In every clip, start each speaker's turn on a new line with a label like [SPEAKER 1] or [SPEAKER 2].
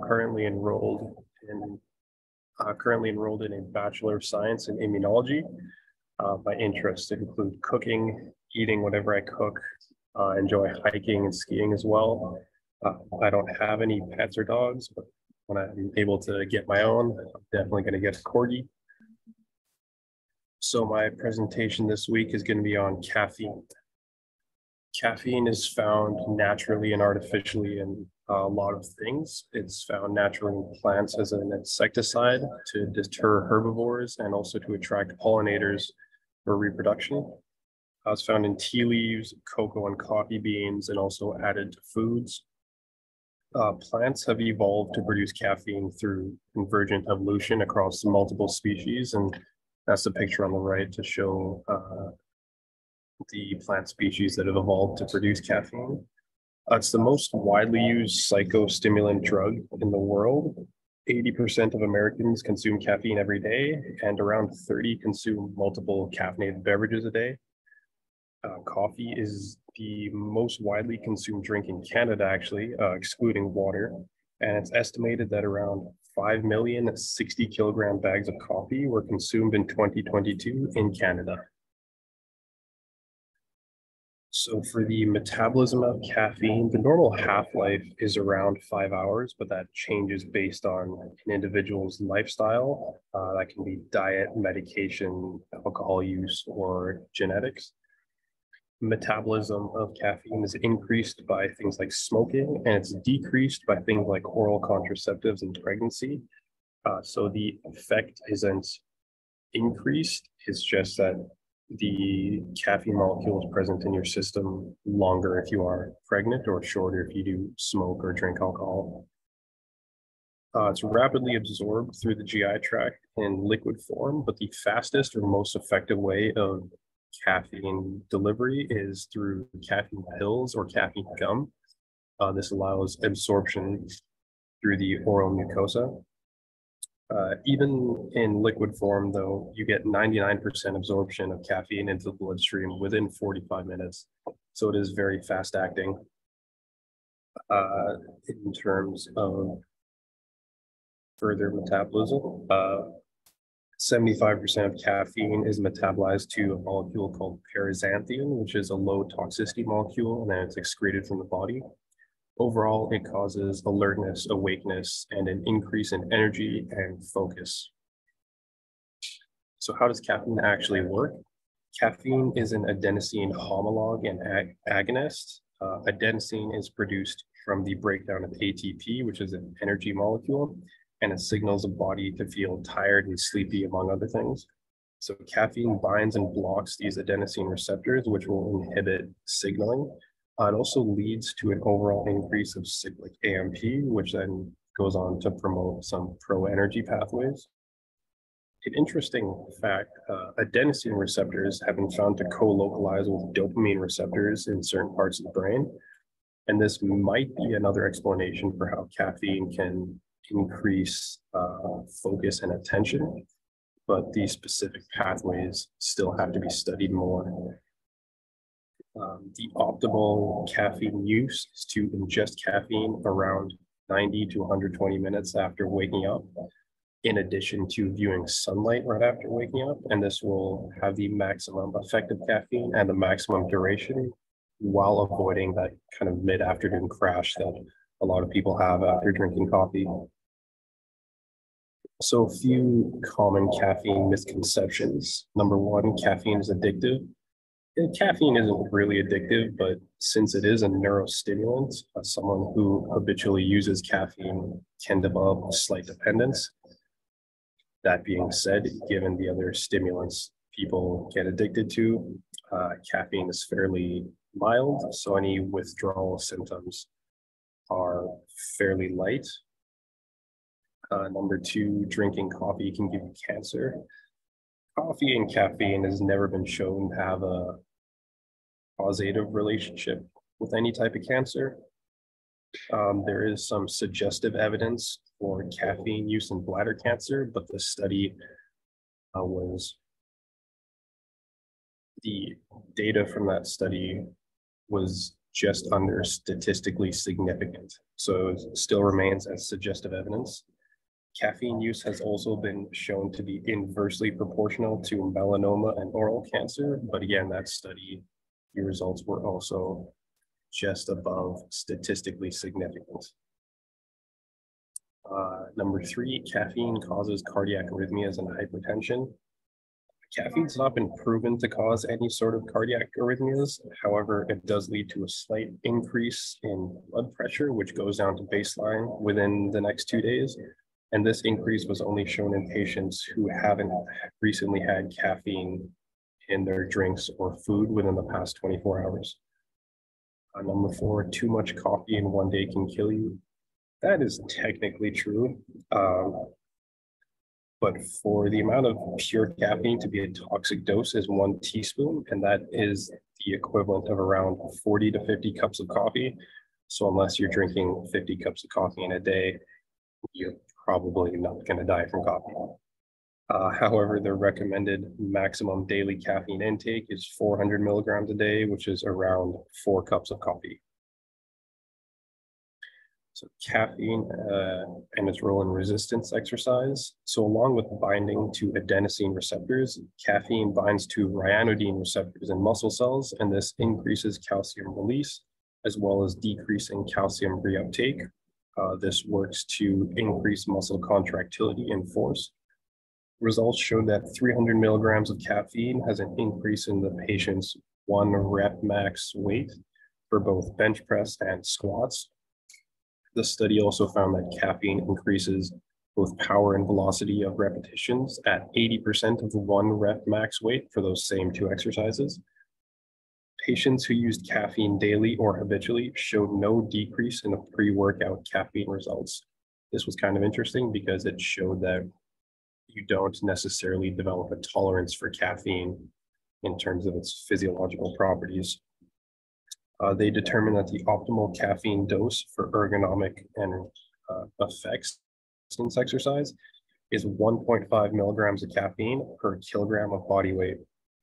[SPEAKER 1] currently enrolled in uh, currently enrolled in a Bachelor of Science in Immunology. Uh, my interests include cooking, eating whatever I cook, uh, enjoy hiking and skiing as well. Uh, I don't have any pets or dogs, but when I'm able to get my own, I'm definitely going to get a corgi. So my presentation this week is going to be on caffeine. Caffeine is found naturally and artificially in a lot of things. It's found naturally in plants as an insecticide to deter herbivores and also to attract pollinators for reproduction. Uh, it's found in tea leaves, cocoa and coffee beans, and also added to foods. Uh, plants have evolved to produce caffeine through convergent evolution across multiple species, and that's the picture on the right to show uh, the plant species that have evolved to produce caffeine. Uh, it's the most widely used psychostimulant drug in the world. 80% of Americans consume caffeine every day, and around 30 consume multiple caffeinated beverages a day. Uh, coffee is the most widely consumed drink in Canada, actually, uh, excluding water. And it's estimated that around 5 million 60 kilogram bags of coffee were consumed in 2022 in Canada. So for the metabolism of caffeine, the normal half-life is around five hours, but that changes based on an individual's lifestyle. Uh, that can be diet, medication, alcohol use, or genetics. Metabolism of caffeine is increased by things like smoking, and it's decreased by things like oral contraceptives and pregnancy. Uh, so the effect isn't increased, it's just that the caffeine molecule is present in your system longer if you are pregnant or shorter if you do smoke or drink alcohol. Uh, it's rapidly absorbed through the GI tract in liquid form, but the fastest or most effective way of caffeine delivery is through caffeine pills or caffeine gum. Uh, this allows absorption through the oral mucosa. Uh, even in liquid form, though, you get 99% absorption of caffeine into the bloodstream within 45 minutes. So it is very fast acting uh, in terms of further metabolism. 75% uh, of caffeine is metabolized to a molecule called paraxanthine, which is a low toxicity molecule, and then it's excreted from the body. Overall, it causes alertness, awakeness, and an increase in energy and focus. So how does caffeine actually work? Caffeine is an adenosine homologue and ag agonist. Uh, adenosine is produced from the breakdown of ATP, which is an energy molecule, and it signals the body to feel tired and sleepy, among other things. So caffeine binds and blocks these adenosine receptors, which will inhibit signaling, uh, it also leads to an overall increase of cyclic AMP, which then goes on to promote some pro-energy pathways. An interesting fact, uh, adenosine receptors have been found to co-localize with dopamine receptors in certain parts of the brain. And this might be another explanation for how caffeine can increase uh, focus and attention, but these specific pathways still have to be studied more. Um, the optimal caffeine use is to ingest caffeine around 90 to 120 minutes after waking up, in addition to viewing sunlight right after waking up. And this will have the maximum effect of caffeine and the maximum duration while avoiding that kind of mid afternoon crash that a lot of people have after drinking coffee. So, a few common caffeine misconceptions. Number one, caffeine is addictive caffeine isn't really addictive, but since it is a neurostimulant, uh, someone who habitually uses caffeine can develop a slight dependence. That being said, given the other stimulants people get addicted to, uh, caffeine is fairly mild, so any withdrawal symptoms are fairly light. Uh, number two, drinking coffee can give you cancer coffee and caffeine has never been shown to have a causative relationship with any type of cancer. Um, there is some suggestive evidence for caffeine use in bladder cancer, but the study uh, was the data from that study was just under statistically significant. So it still remains as suggestive evidence. Caffeine use has also been shown to be inversely proportional to melanoma and oral cancer, but again, that study, the results were also just above statistically significant. Uh, number three, caffeine causes cardiac arrhythmias and hypertension. Caffeine's not been proven to cause any sort of cardiac arrhythmias. However, it does lead to a slight increase in blood pressure, which goes down to baseline within the next two days. And this increase was only shown in patients who haven't recently had caffeine in their drinks or food within the past 24 hours. Uh, number four, too much coffee in one day can kill you. That is technically true. Um, but for the amount of pure caffeine to be a toxic dose is one teaspoon, and that is the equivalent of around 40 to 50 cups of coffee. So unless you're drinking 50 cups of coffee in a day, you're probably not going to die from coffee. Uh, however, the recommended maximum daily caffeine intake is 400 milligrams a day, which is around four cups of coffee. So caffeine uh, and its role in resistance exercise. So along with binding to adenosine receptors, caffeine binds to ryanodine receptors in muscle cells, and this increases calcium release as well as decreasing calcium reuptake. Uh, this works to increase muscle contractility and force. Results showed that 300 milligrams of caffeine has an increase in the patient's one rep max weight for both bench press and squats, the study also found that caffeine increases both power and velocity of repetitions at 80% of one rep max weight for those same two exercises. Patients who used caffeine daily or habitually showed no decrease in the pre-workout caffeine results. This was kind of interesting because it showed that you don't necessarily develop a tolerance for caffeine in terms of its physiological properties. Uh, they determined that the optimal caffeine dose for ergogenic and uh, effects since exercise is 1.5 milligrams of caffeine per kilogram of body weight.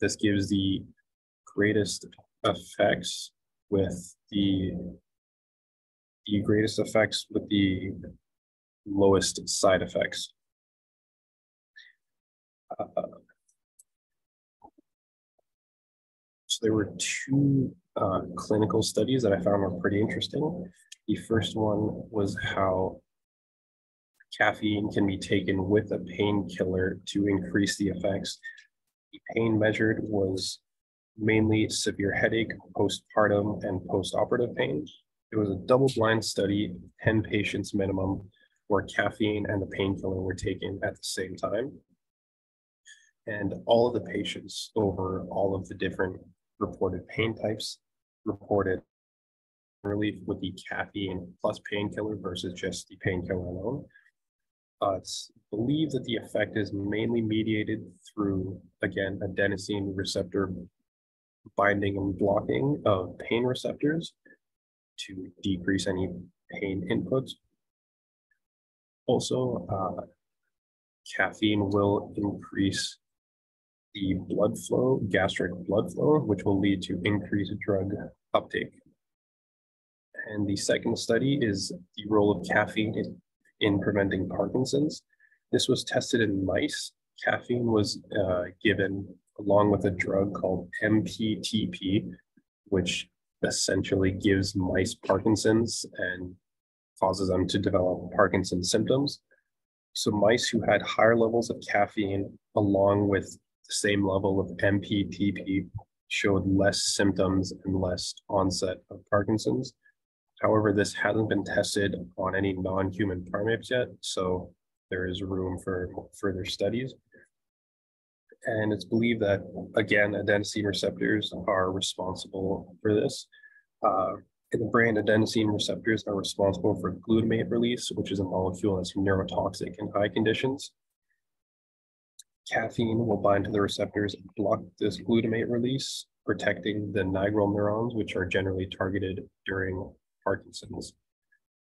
[SPEAKER 1] This gives the greatest effects with the the greatest effects with the lowest side effects. Uh, so there were two uh, clinical studies that I found were pretty interesting. The first one was how caffeine can be taken with a painkiller to increase the effects. The pain measured was mainly severe headache, postpartum, and postoperative pain. It was a double-blind study, 10 patients minimum, where caffeine and the painkiller were taken at the same time. And all of the patients over all of the different reported pain types reported relief with the caffeine plus painkiller versus just the painkiller alone. Uh, it's believed that the effect is mainly mediated through, again, adenosine receptor binding and blocking of pain receptors to decrease any pain inputs. Also, uh, caffeine will increase the blood flow, gastric blood flow, which will lead to increased drug uptake. And the second study is the role of caffeine in, in preventing Parkinson's. This was tested in mice. Caffeine was uh, given along with a drug called MPTP, which essentially gives mice Parkinson's and causes them to develop Parkinson's symptoms. So mice who had higher levels of caffeine along with the same level of MPTP showed less symptoms and less onset of Parkinson's. However, this hasn't been tested on any non-human primates yet, so there is room for further studies. And it's believed that, again, adenosine receptors are responsible for this. Uh, in the brain, adenosine receptors are responsible for glutamate release, which is a molecule that's neurotoxic in high conditions caffeine will bind to the receptors, and block this glutamate release, protecting the nigral neurons, which are generally targeted during Parkinson's.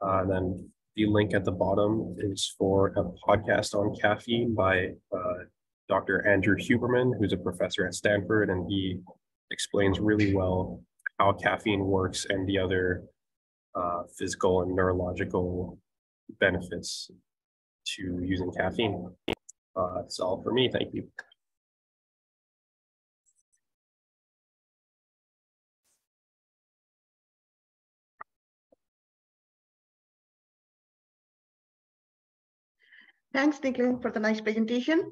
[SPEAKER 1] Uh, then the link at the bottom is for a podcast on caffeine by uh, Dr. Andrew Huberman, who's a professor at Stanford, and he explains really well how caffeine works and the other uh, physical and neurological benefits to using caffeine. Uh, that's all for me. Thank you.
[SPEAKER 2] Thanks, Declan, for the nice presentation.